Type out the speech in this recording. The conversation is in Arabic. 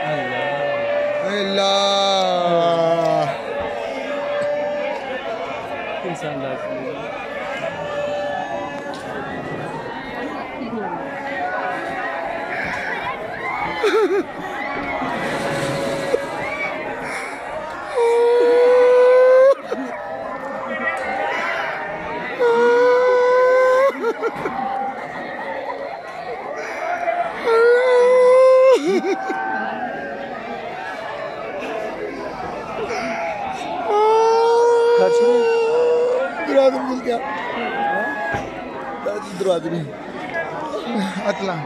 Ha ha ha. खर्च दुरादर बोल क्या दुरादरी अतला